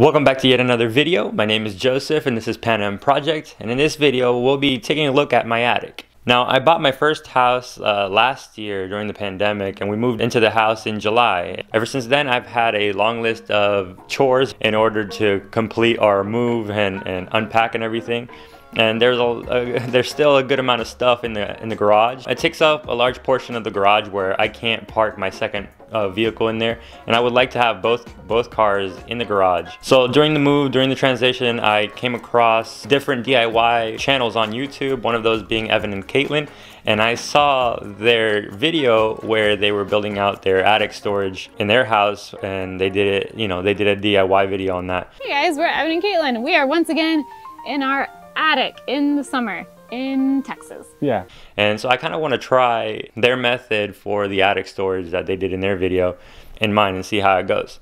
Welcome back to yet another video. My name is Joseph and this is Panem Project and in this video we'll be taking a look at my attic. Now I bought my first house uh, last year during the pandemic and we moved into the house in July. Ever since then I've had a long list of chores in order to complete our move and, and unpack and everything and there's a, there's still a good amount of stuff in the in the garage. It takes up a large portion of the garage where I can't park my second uh, vehicle in there, and I would like to have both both cars in the garage. So during the move, during the transition, I came across different DIY channels on YouTube. One of those being Evan and Katelyn, and I saw their video where they were building out their attic storage in their house, and they did it. You know, they did a DIY video on that. Hey guys, we're Evan and Katelyn. We are once again in our attic in the summer in Texas. Yeah. And so I kind of want to try their method for the attic storage that they did in their video in mine and see how it goes.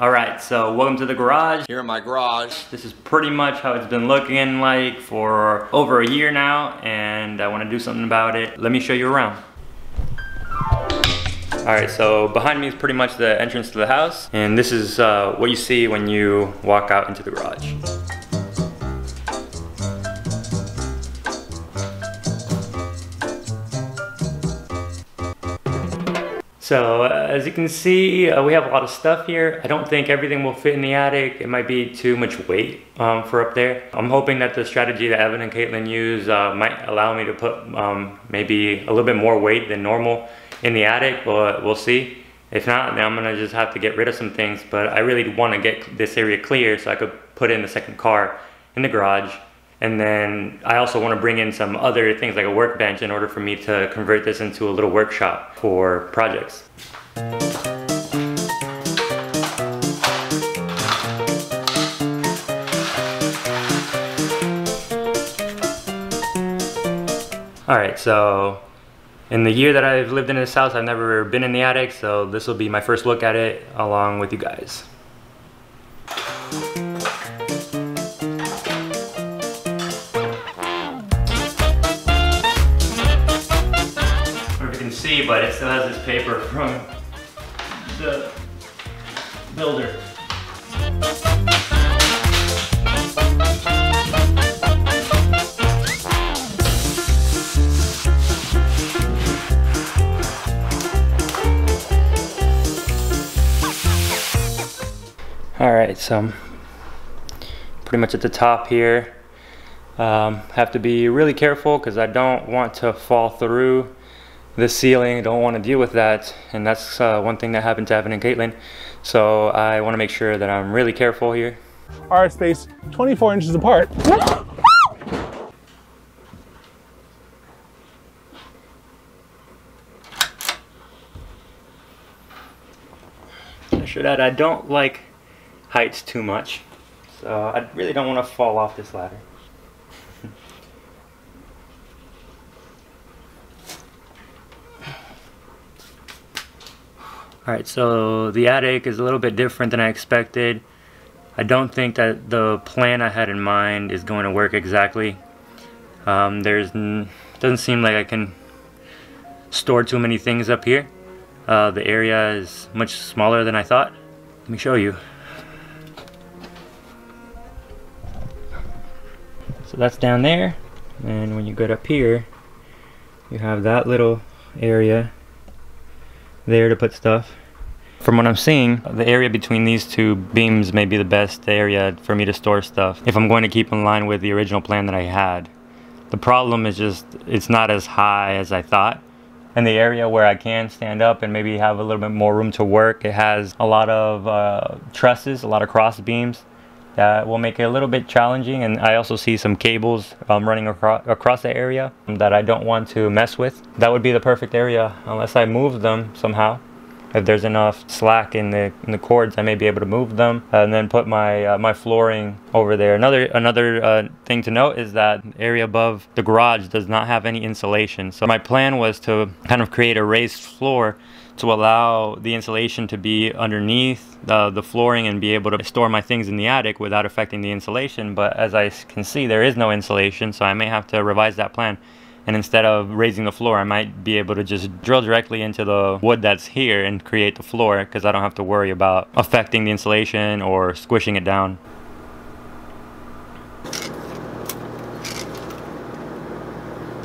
All right, so welcome to the garage. Here in my garage. This is pretty much how it's been looking like for over a year now, and I want to do something about it. Let me show you around. All right, so behind me is pretty much the entrance to the house, and this is uh, what you see when you walk out into the garage. So uh, as you can see, uh, we have a lot of stuff here. I don't think everything will fit in the attic. It might be too much weight um, for up there. I'm hoping that the strategy that Evan and Katelyn use uh, might allow me to put um, maybe a little bit more weight than normal in the attic, but we'll see. If not, then I'm gonna just have to get rid of some things, but I really want to get this area clear so I could put in the second car in the garage. And then I also want to bring in some other things like a workbench in order for me to convert this into a little workshop for projects. All right, so in the year that I've lived in this house, I've never been in the attic, so this will be my first look at it along with you guys. See, but it still has this paper from the builder. All right, so I'm pretty much at the top here. Um, have to be really careful because I don't want to fall through the ceiling. Don't want to deal with that. And that's uh, one thing that happened to Evan and Katelyn. So I want to make sure that I'm really careful here. Our space 24 inches apart. I should add, I don't like heights too much. So I really don't want to fall off this ladder. Alright, so the attic is a little bit different than I expected. I don't think that the plan I had in mind is going to work exactly. Um, there's doesn't seem like I can store too many things up here. Uh, the area is much smaller than I thought. Let me show you. That's down there. And when you get up here, you have that little area there to put stuff. From what I'm seeing, the area between these two beams may be the best area for me to store stuff if I'm going to keep in line with the original plan that I had. The problem is just, it's not as high as I thought. And the area where I can stand up and maybe have a little bit more room to work, it has a lot of uh, trusses, a lot of cross beams that will make it a little bit challenging and I also see some cables um, running across, across the area that I don't want to mess with. That would be the perfect area unless I move them somehow. If there's enough slack in the in the cords, I may be able to move them and then put my uh, my flooring over there. Another another uh, thing to note is that area above the garage does not have any insulation. So my plan was to kind of create a raised floor to allow the insulation to be underneath the, flooring and be able to store my things in the attic without affecting the insulation. But as I can see, there is no insulation, so I may have to revise that plan And instead of raising the floor, I might be able to just drill directly into the wood that's here and create the floor because I don't have to worry about affecting the insulation or squishing it down.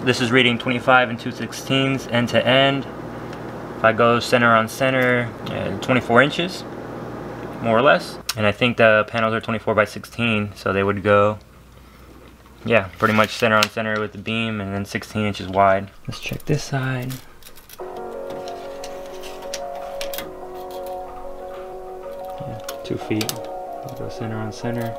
This is reading 25 and 2 16ths end to end. If I go center on center, uh, 24 inches, more or less. And I think the panels are 24 by 16, so they would go, yeah, pretty much center on center with the beam and then 16 inches wide. Let's check this side. Yeah, two feet, go center on center.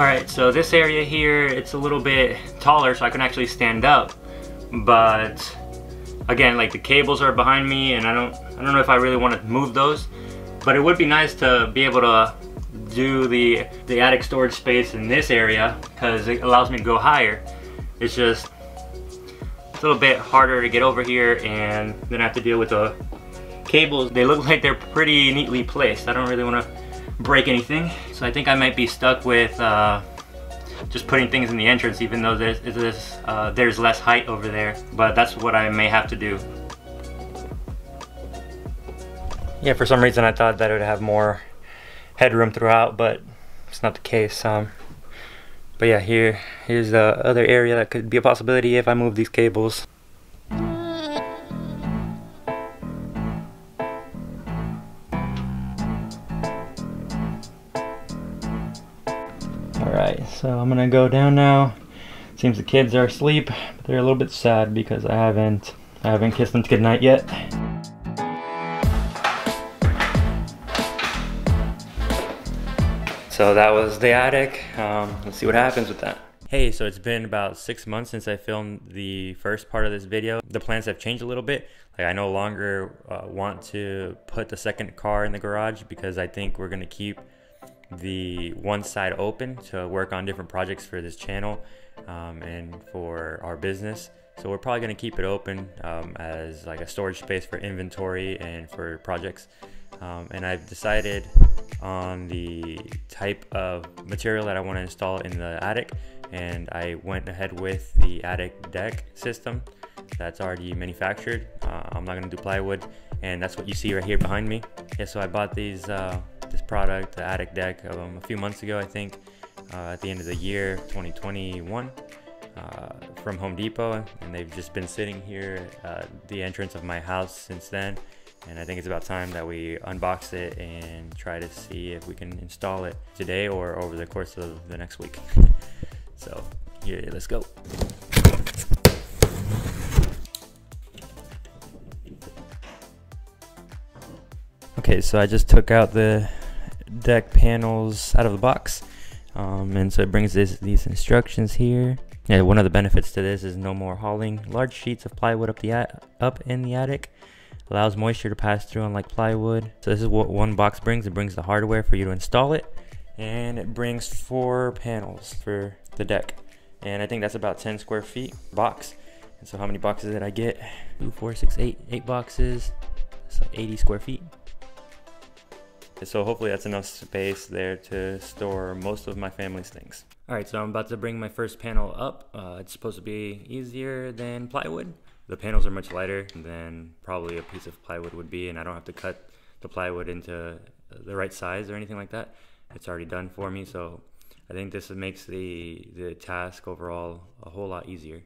Alright, so this area here, it's a little bit taller so I can actually stand up. But again, like the cables are behind me and I don't I don't know if I really want to move those. But it would be nice to be able to do the, the attic storage space in this area because it allows me to go higher. It's just a little bit harder to get over here and then I have to deal with the cables. They look like they're pretty neatly placed. I don't really want to break anything. So I think I might be stuck with uh, just putting things in the entrance even though there's, there's, uh, there's less height over there. But that's what I may have to do. Yeah, for some reason I thought that it would have more headroom throughout, but it's not the case. Um, but yeah, here here's the other area that could be a possibility if I move these cables. So I'm gonna go down now. Seems the kids are asleep, but they're a little bit sad because I haven't I haven't kissed them goodnight yet. So that was the attic. Um, let's see what happens with that. Hey, so it's been about six months since I filmed the first part of this video. The plans have changed a little bit. Like I no longer uh, want to put the second car in the garage because I think we're gonna keep the one side open to work on different projects for this channel um, and for our business. So we're probably going to keep it open um, as like a storage space for inventory and for projects. Um, and I've decided on the type of material that I want to install in the attic and I went ahead with the Attic Dek system that's already manufactured. Uh, I'm not going to do plywood and that's what you see right here behind me. Yeah, so I bought these uh, product, the Attic Dek, um, a few months ago, I think, uh, at the end of the year 2021 uh, from Home Depot, and they've just been sitting here at the entrance of my house since then. And I think it's about time that we unbox it and try to see if we can install it today or over the course of the next week. so, here, let's go. Okay, so I just took out the deck panels out of the box. Um, and so it brings this, these instructions here. Yeah, one of the benefits to this is no more hauling large sheets of plywood up the up in the attic. Allows moisture to pass through unlike plywood. So this is what one box brings. It brings the hardware for you to install it. And it brings four panels for the deck. And I think that's about 10 square feet box. And so how many boxes did I get? Two, four, six, eight, eight boxes. So 80 square feet. So hopefully that's enough space there to store most of my family's things. All right, so I'm about to bring my first panel up. Uh, it's supposed to be easier than plywood. The panels are much lighter than probably a piece of plywood would be, and I don't have to cut the plywood into the right size or anything like that. It's already done for me, so I think this makes the, the task overall a whole lot easier.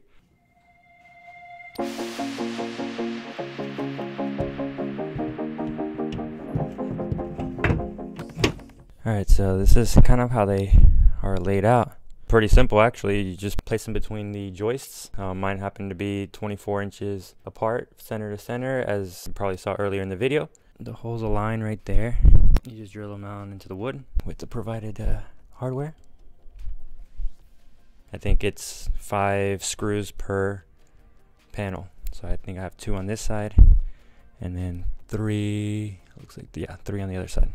Alright, so this is kind of how they are laid out. Pretty simple actually, you just place them between the joists. Uh, mine happen to be 24 inches apart, center to center, as you probably saw earlier in the video. The holes align right there. You just drill them down into the wood with the provided uh, hardware. I think it's five screws per panel. So I think I have two on this side and then three, looks like, yeah, three on the other side.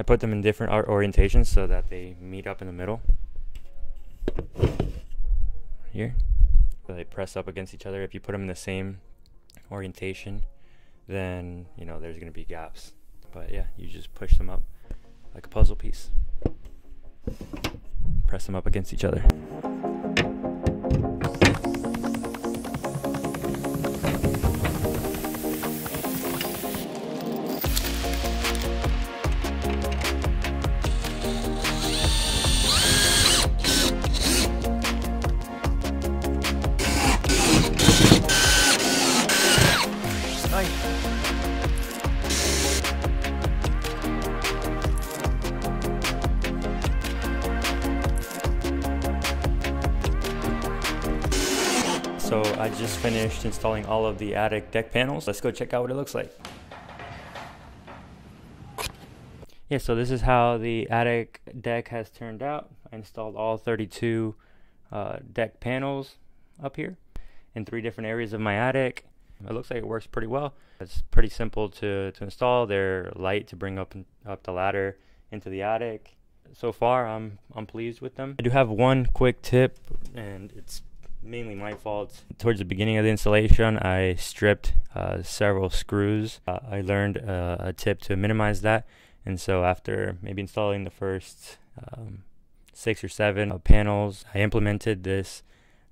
I put them in different orientations so that they meet up in the middle. Here. So they press up against each other. If you put them in the same orientation, then you know there's gonna be gaps. But yeah, you just push them up like a puzzle piece. Press them up against each other. So I just finished installing all of the Attic Dek panels. Let's go check out what it looks like. Yeah, so this is how the Attic Dek has turned out. I installed all 32 uh, deck panels up here in three different areas of my attic. It looks like it works pretty well. It's pretty simple to, to install. They're light to bring up up the ladder into the attic. So far, I'm I'm pleased with them. I do have one quick tip, and it's mainly my fault. Towards the beginning of the installation, I stripped uh, several screws. Uh, I learned uh, a tip to minimize that, and so after maybe installing the first um, six or seven panels, I implemented this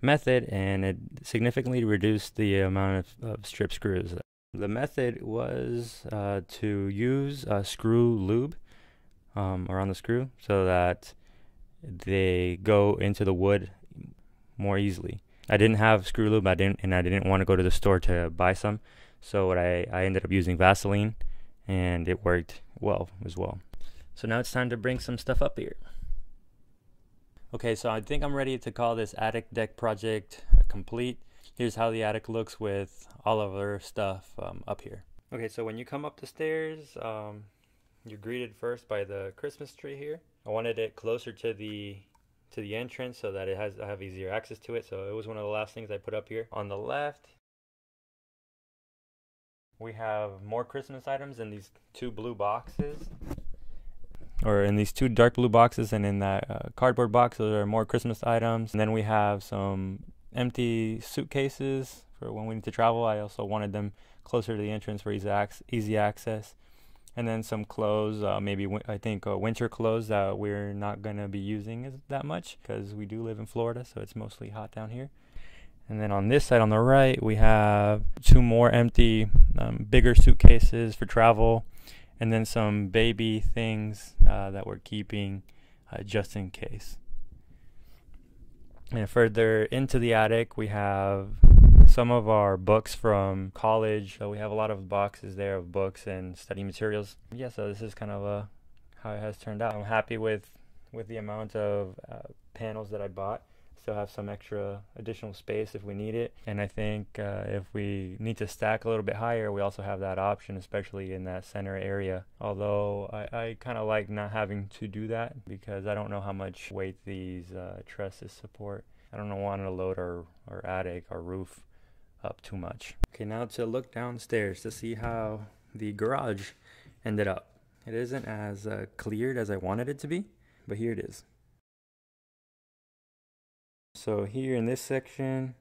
method, and it significantly reduced the amount of, of strip screws. The method was uh, to use a screw lube um, around the screw so that they go into the wood more easily. I didn't have screw lube, I didn't, and I didn't want to go to the store to buy some. So what I, I ended up using Vaseline, and it worked well as well. So now it's time to bring some stuff up here. Okay, so I think I'm ready to call this Attic Dek project complete. Here's how the attic looks with all of our stuff um, up here. Okay, so when you come up the stairs, um, you're greeted first by the Christmas tree here. I wanted it closer to the to the entrance so that it has I have easier access to it. So it was one of the last things I put up here. On the left, we have more Christmas items in these two blue boxes. Or in these two dark blue boxes, and in that uh, cardboard box, there are more Christmas items. And then we have some empty suitcases for when we need to travel. I also wanted them closer to the entrance for easy, ac- easy access and then some clothes uh, maybe I think uh, winter clothes that we're not gonna be using that much because we do live in Florida so it's mostly hot down here and then on this side on the right we have two more empty um, bigger suitcases for travel and then some baby things uh, that we're keeping uh, just in case and further into the attic we have some of our books from college. So we have a lot of boxes there of books and study materials. Yeah, so this is kind of uh, how it has turned out. I'm happy with with the amount of uh, panels that I bought. Still have some extra additional space if we need it. And I think uh, if we need to stack a little bit higher, we also have that option, especially in that center area. Although I, I kind of like not having to do that because I don't know how much weight these uh, trusses support. I don't want to load our, our attic, our roof up too much. Okay, now to look downstairs to see how the garage ended up. It isn't as uh, cleared as I wanted it to be, but here it is. So here in this section,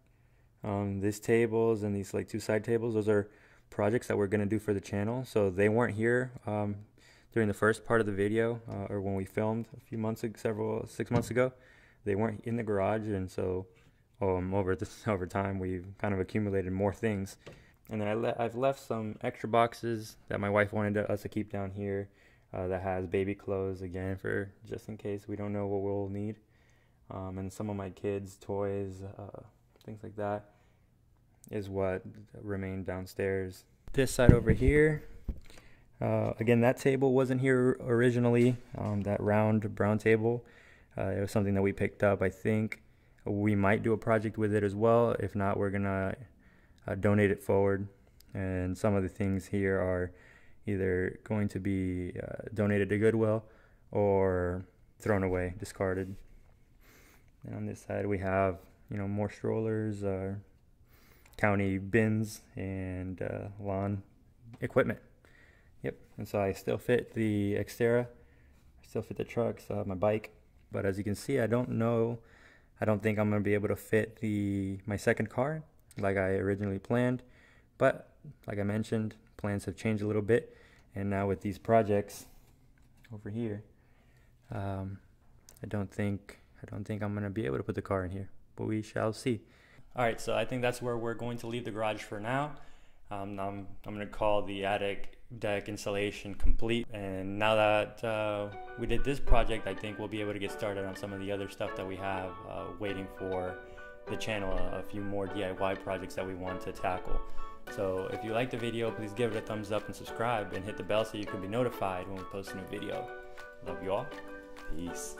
um, these tables and these like two side tables, those are projects that we're gonna do for the channel. So they weren't here um, during the first part of the video uh, or when we filmed a few months, ago, several, six months ago. They weren't in the garage and so um, over this over time we've kind of accumulated more things and then I le- I've left some extra boxes that my wife wanted us to keep down here uh, that has baby clothes again for just in case we don't know what we'll need um, and some of my kids toys uh, things like that is what remained downstairs this side over here uh, again that table wasn't here originally um, that round brown table uh, it was something that we picked up I think we might do a project with it as well. If not, we're gonna uh, donate it forward. And some of the things here are either going to be uh, donated to Goodwill or thrown away, discarded. And on this side, we have you know more strollers, uh, county bins, and uh, lawn equipment. Yep. And so I still fit the Xterra, I still fit the trucks, have my bike. But as you can see, I don't know I don't think I'm gonna be able to fit the my second car like I originally planned but like I mentioned, plans have changed a little bit. And now with these projects over here, um, I don't think I don't think I'm gonna be able to put the car in here, but we shall see. All right, so I think that's where we're going to leave the garage for now. Um, I'm, I'm gonna call the Attic Dek installation complete. And now that uh, we did this project, I think we'll be able to get started on some of the other stuff that we have uh, waiting for the channel, a few more DIY projects that we want to tackle. So if you like the video, please give it a thumbs up and subscribe and hit the bell so you can be notified when we post a new video. Love you all. Peace.